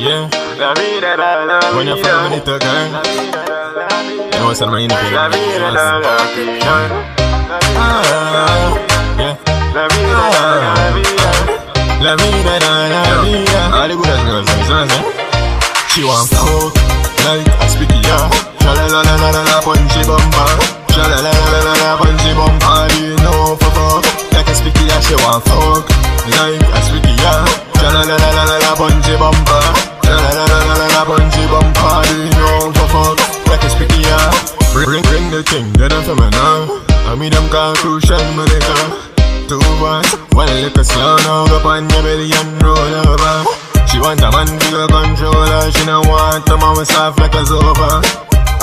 Yeah. When you're from it, girl. You know what's on my independent. Ah, yeah. La vida, la vida. All the good as girls, you know what? She want fuck like a speaky, yeah. Sha la la la la la la punchy bumper. Sha la la la la la la punchy bumper. You know for fuck like a speaky, yeah. She want fuck like a speaky, yeah. Sha la la la la la la punchy bumper. Sha la la la la la la punchy bumper. You know for fuck like speaky, yeah. Bring bring the thing that I'm from now. I mean them call Krucial Monica. Two boys, one little slow now. Go on your belly and roll over. She want a man bigger controller She don't want a man with soft like a sofa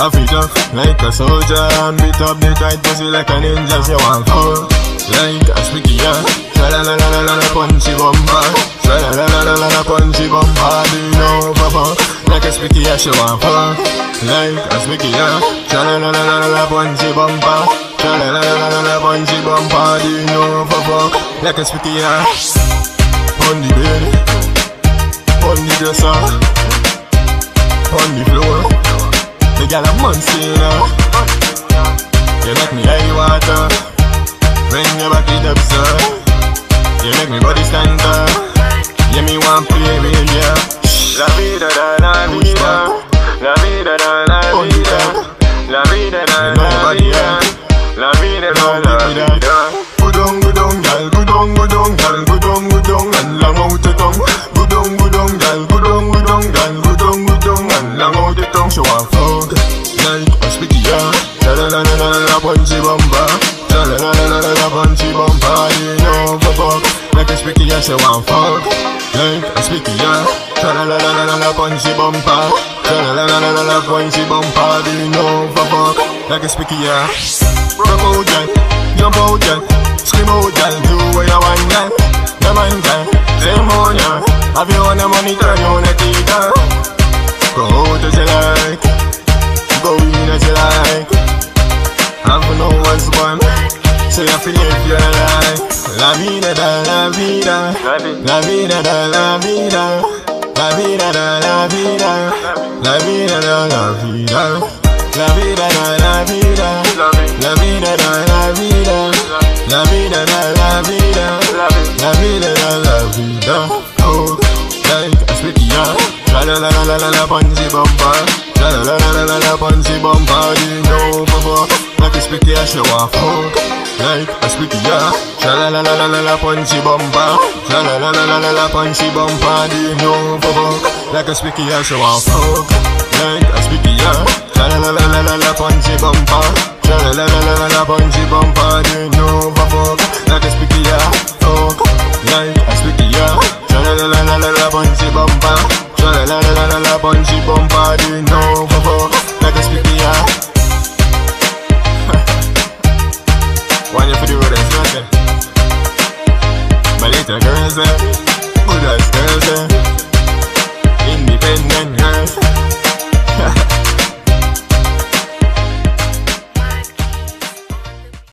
I feel tough like a soldier And beat up the tight pussy like a ninja She want fuck like a speaky yeah Sha la la la la la la punchy bumper Sha la la la la la la punchy bumper Do you know papa Like a speaky yeah she want fuck Like a speaky yeah Sha la la la la la la punchy bumper Sha la la la la la la punchy bumper Do you know papa Like a speaky yeah On the bed on the dresser, on the floor. The gal a Monsina. You Yeah, me want play with ya. La vida da la vida, la vida da la vida, la vida da la vida, la vida da la vida. Go down, go down, gal, go down, go down, gal, go down, go down, and long out the tongue. Go down, go down, gal, go down, go down, gal, go down, go down, and long out the tongue. She want fuck like a speaky yeah. La la la la la la la punchy bumper. La la la la la la la punchy bumper. You know Make a speaky, yeah, say one fuck. Like a speaky, yeah. Tra-la-la-la-la-la, punchy bumper. Tra-la-la-la-la-la, punchy bumper. Doing over fuck? Like a speaky, yeah. Rock out, girl Jump out, girl Scream out, girl Do what you want, yeah. Come on, girl Same on, yeah. Have you on the money, turn on the key, girl Go out as you like. Go in as you like. Have no one's one. Say I feel it, yeah vida da la vida La vida da la vida La vida da la vida La vida da la vida La vida da la vida La vida da la vida La vida da la vida La vida da la vida Oh, La la la la la la la bumper La la la la la la la punchy bumper You know papa Like a yeah she want fuck Like a speaky yeah La la la la la la la punchy bumper La la la la la la la punchy bumper you know papa Like a yeah she want fuck Like a speaky yeah stairs, eh. Good as stairs, eh.